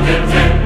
mountains and